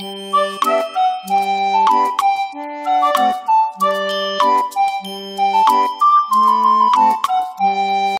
Mm.